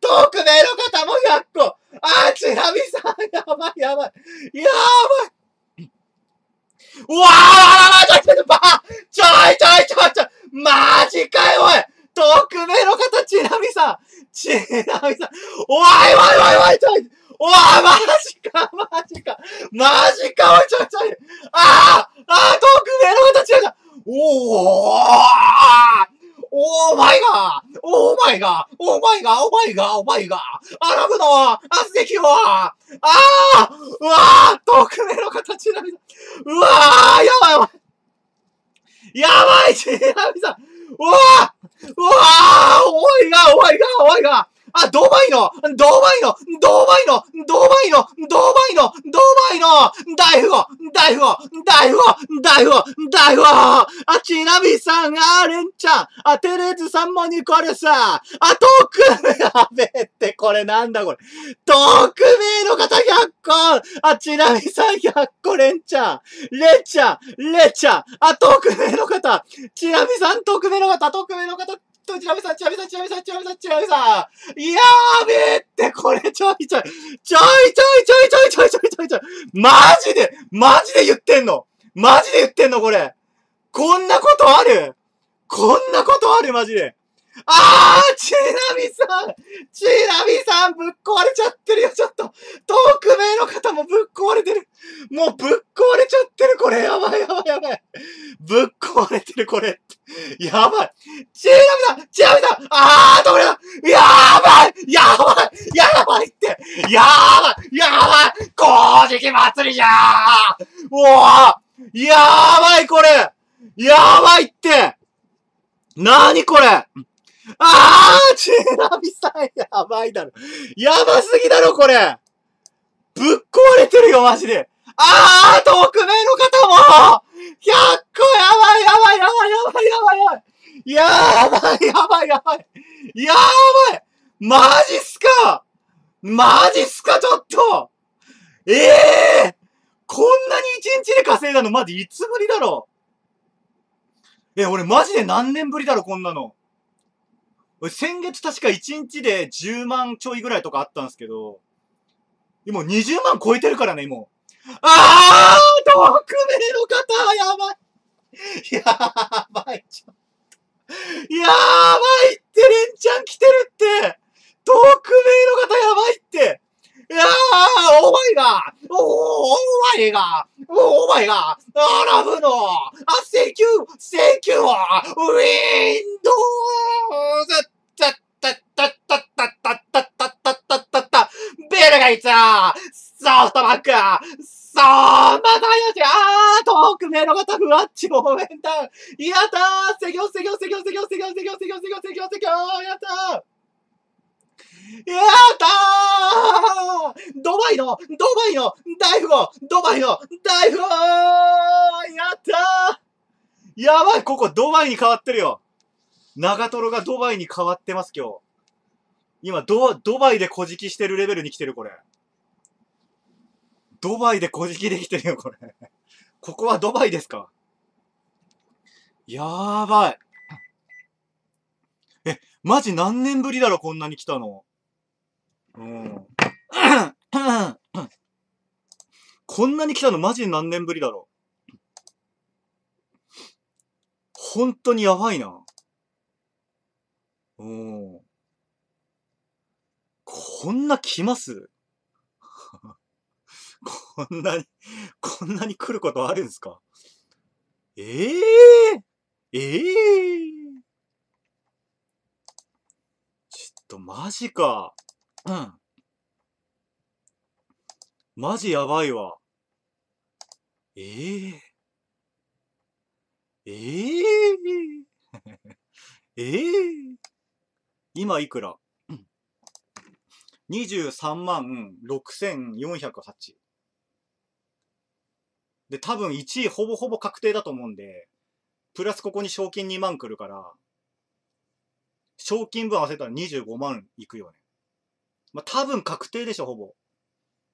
匿名の方も100個あ、ちなみさん、やばいやばい。やばい。うわーちょいちょいちょいちょいちょいちょいちょい。マジかよおい。匿名の方、ちなみさん。ちなみさん。おいおいおいおいちょい。おいマジかマジか。マジかおいちょいちょい。あーあー匿名の方、ちなみさん。おー。お前がお前がお前がお前がお前が荒ぶのは圧石はああうわあ匿名の形になりうわあやばいやばい。やばいちなみさんうわあうわあお前がお前がお前があ、ドバイの、ドバイの、ドバイの、ドバイの、ドバイの、ドバイの、大富豪、大富豪、大富豪、大富豪、大富豪、あ、ちなみさん、あ、レンちゃん、あ、テレーズさんもにこれさ、あ、特命、やべえって、これなんだこれ。特命の方100個。あ、ちなみさん100個、レン。ちゃん、レンちゃん、レン。ちゃん、あ、特命の方、ちなみさん、特命の方、特命の方、と、ちなみさん、ちなみさん、ちなみさん、ちなみさん、ちなみさん。やーべーって、これちょいちょい、ちょいちょいちょいちょいちょいちょいちょいちょい。マジで、マジで言ってんのマジで言ってんのこれ。こんなことある？こんなことある？マジで。あーちなみさんちなみさんぶっ壊れちゃってるよ、ちょっと。匿名の方もぶっ壊れてる。もうぶっ壊れちゃってる、これ。やばいやばいやばい。ぶっ壊れてる、これ。やばい。ちなみさんちなみさんあーどれだやばいやばいやばいってやばいやばい公式祭りじゃーおーやばい、これやばいってなにこれあーちなみさん、やばいだろ。やばすぎだろ、これぶっ壊れてるよ、マジで。あー匿名の方も !100 個やばいやばいやばいやばいやばいやばいやばいやばいやばいやばいマジっすかマジっすか、ちょっとええー、こんなに一日で稼いだのマジいつぶりだろえ、俺マジで何年ぶりだろ、こんなの。先月確か1日で10万ちょいぐらいとかあったんですけど、今20万超えてるからね、もう。あー匿名の方やばい。やばい、ちょっと。やばいって、レンちゃん来てるって。匿名の方やばいって。いやー、お前が、お、お前が、お前が、アラブの、あ、請求、請求は、ウィンドウがいつソフトバンクそうまだよじゃー遠く目の方ふわっちごめんだやったーせぎょせぎょせぎょせぎょせぎょせぎょせぎょせぎょせぎょせぎょやったーやったードバイの、ドバイの大富豪ドバイの大富豪やったーやばい、ここドバイに変わってるよ。長瀞がドバイに変わってます、今日。今、ド、ドバイで小じしてるレベルに来てる、これ。ドバイで小じできてるよ、これ。ここはドバイですか？やーばい。え、マジ何年ぶりだろ、こんなに来たの？うん。こんなに来たのマジ何年ぶりだろ？う。本当にやばいな。うん。こんな来ます？こんなに、こんなに来ることあるんですか？ええー、ええ、ちょっとマジか。うん。マジやばいわ。ええー、え えー、ええ、今いくら？?23 万6408。で、多分1位ほぼほぼ確定だと思うんで、プラスここに賞金2万来るから、賞金分合わせたら25万いくよね。まあ、多分確定でしょ、ほぼ。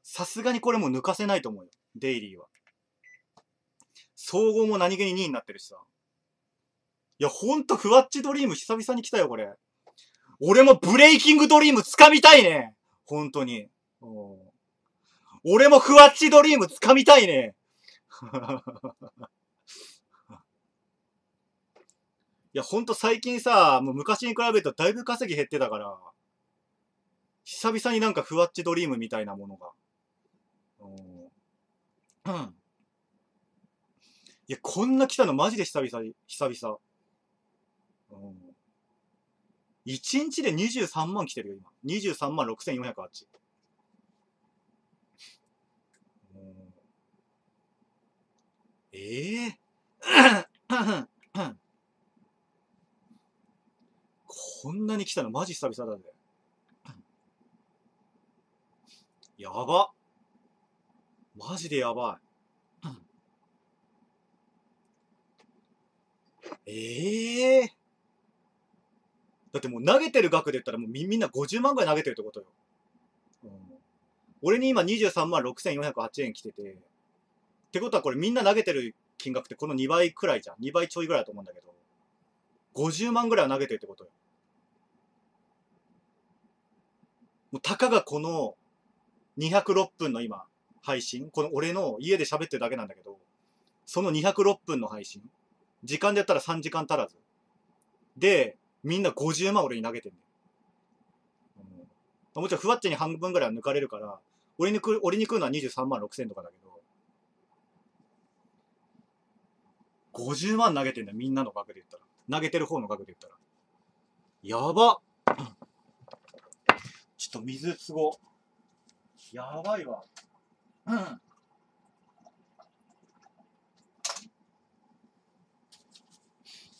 さすがにこれも抜かせないと思うよ。デイリーは。総合も何気に2位になってるしさ。いや、ほんと、ふわっちドリーム久々に来たよ、これ。俺もブレイキングドリーム掴みたいね。本当に。俺もふわっちドリーム掴みたいね。いや、ほんと最近さ、もう昔に比べるとだいぶ稼ぎ減ってたから、久々になんかふわっちドリームみたいなものが。いや、こんな来たのマジで久々に、久々。1日で23万来てるよ、今。23万6408。ええー、こんなに来たのマジ久々だぜ。やば。マジでやばい。ええー、だってもう投げてる額で言ったらもうみんな50万ぐらい投げてるってことよ。うん、俺に今23万6408円来てて、ってことはこれみんな投げてる金額ってこの2倍くらいじゃん。2倍ちょいぐらいだと思うんだけど、50万ぐらいは投げてるってことよ。もうたかがこの206分の今、配信、この俺の家で喋ってるだけなんだけど、その206分の配信、時間でやったら3時間足らず。で、みんな50万俺に投げてんだよ。うん、もちろんふわっちに半分ぐらいは抜かれるから、俺に来る、俺に来るのは23万6千とかだけど、50万投げてんだよ、みんなの額で言ったら。投げてる方の額で言ったら。やばちょっと水つご。やばいわ。うん。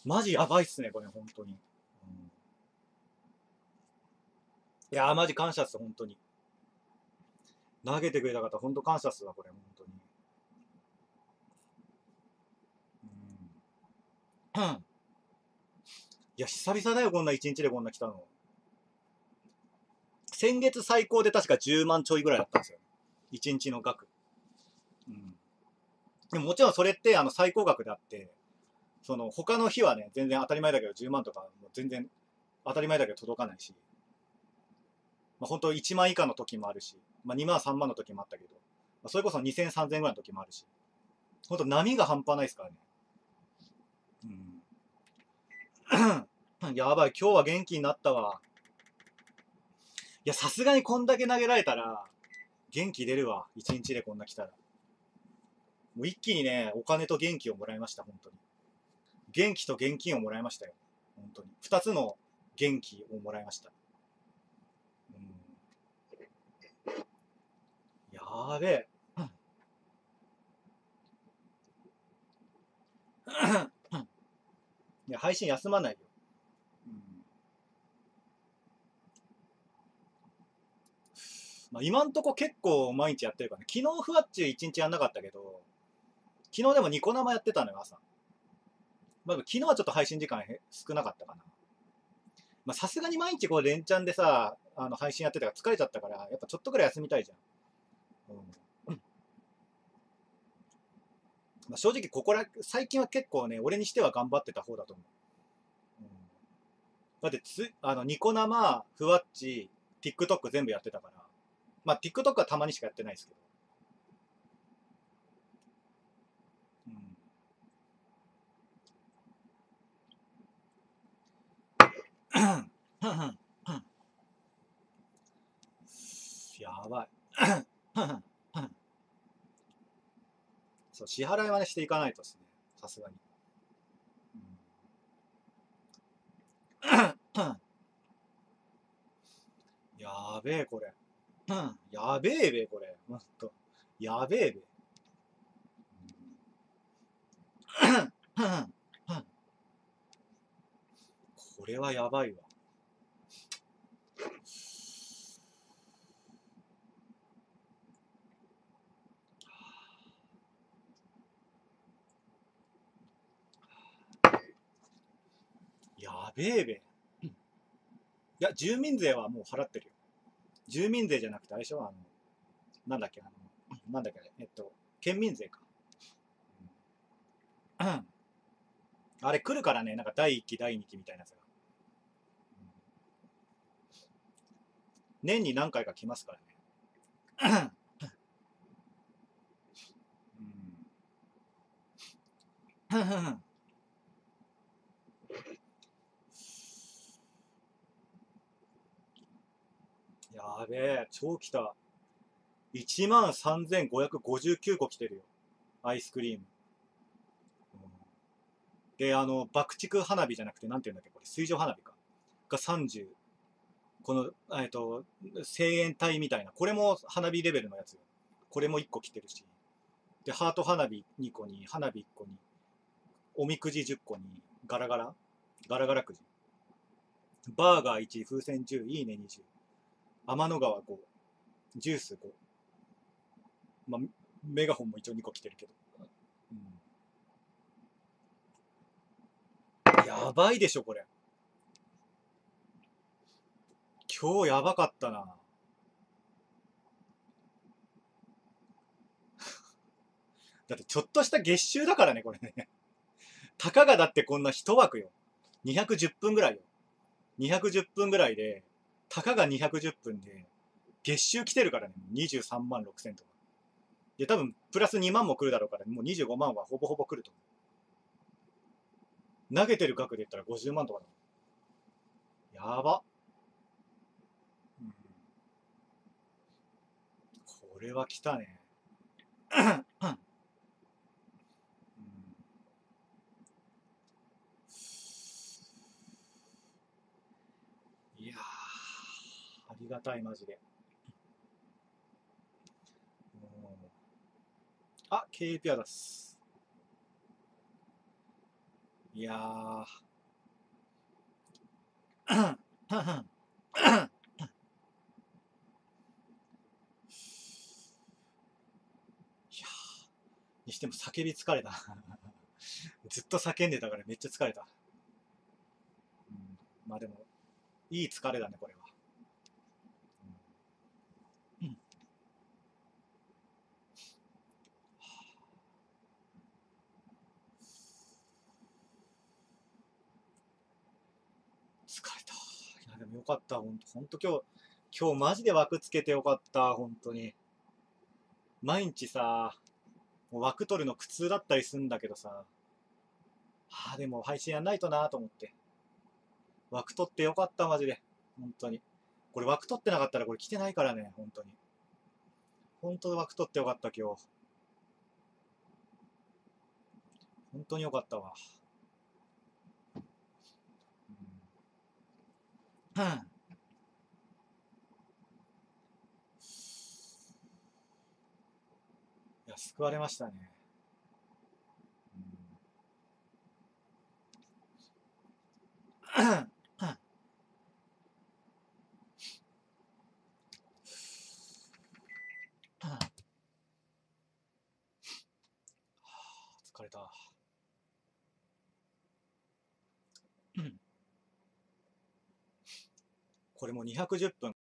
マジやばいっすね、これ、本当に。うん、いやー、マジ感謝っす、本当に。投げてくれた方、本当感謝っすわ、これ、本当に。うん。いや、久々だよ、こんな一日でこんな来たの。先月最高で確か10万ちょいぐらいだったんですよ。1日の額。うん。でももちろんそれってあの最高額であって、その他の日はね、全然当たり前だけど10万とかも全然当たり前だけど届かないし、まあ本当1万以下の時もあるし、まあ2万3万の時もあったけど、まあ、それこそ2000、3000ぐらいの時もあるし、本当波が半端ないですからね。うん。やばい、今日は元気になったわ。いや、さすがにこんだけ投げられたら、元気出るわ。一日でこんな来たら。もう一気にね、お金と元気をもらいました、本当に。元気と現金をもらいましたよ。本当に。二つの元気をもらいました。うん、やーべえ。いや、配信休まないよ。まあ、今んとこ結構毎日やってるからね。昨日ふわっち一日やんなかったけど、昨日でもニコ生やってたのよ、朝。まあ、昨日はちょっと配信時間少なかったかな。まあ、さすがに毎日こう連チャンでさ、あの配信やってたから疲れちゃったから、やっぱちょっとぐらい休みたいじゃん。まあ、正直ここら、最近は結構ね、俺にしては頑張ってた方だと思う。うん、だってつ、あの、ニコ生、ふわっち、TikTok 全部やってたから、まあ、TikTok はたまにしかやってないですけど。うん。やばい。そう、支払いはね、していかないとですね。さすがに。やべえ、これ。やべえべ、これ。ほんと。やべえべ。これはやばいわ。やべえべ。いや、住民税はもう払ってるよ。住民税じゃなくて、あれでしょ？あの、なんだっけ、あの、なんだっけ、えっと、県民税か。あれ来るからね、なんか第1期、第2期みたいなやつが。年に何回か来ますからね。うんやべえ、超来た。1万3559個来てるよ。アイスクリーム。で、あの、爆竹花火じゃなくて、なんて言うんだっけ、これ、水上花火か。が30。この、えっと、声援隊みたいな。これも花火レベルのやつよ。これも1個来てるし。で、ハート花火2個に、花火1個に、おみくじ10個に、ガラガラ？ガラガラくじ。バーガー1、風船10、いいね20。天の川5、ジュース5。まあ、メガホンも一応2個来てるけど。うん、やばいでしょ、これ。今日やばかったな。だってちょっとした月収だからね、これね。たかがだってこんな一枠よ。210分ぐらいよ。210分ぐらいで、たかが210分で、月収来てるからね、23万6千とか。で、多分、プラス2万も来るだろうから、もう25万はほぼほぼ来ると思う。投げてる額で言ったら50万とかだ。やば。これは来たね。がたい、マジで。あ、KP ピアダス。いや。いやにしても叫び疲れた。ずっと叫んでたからめっちゃ疲れた。うん、まあでも、いい疲れだね、これは。もよかった、ほんと。ほんと今日、今日マジで枠つけてよかった、ほんとに。毎日さ、枠取るの苦痛だったりすんだけどさ、ああ、でも配信やんないとなと思って。枠取ってよかった、マジで。本当に。これ枠取ってなかったらこれ来てないからね、本当に。本当枠取ってよかった、今日。本当によかったわ。うん。いや、救われましたね。うん疲れた。これも210分。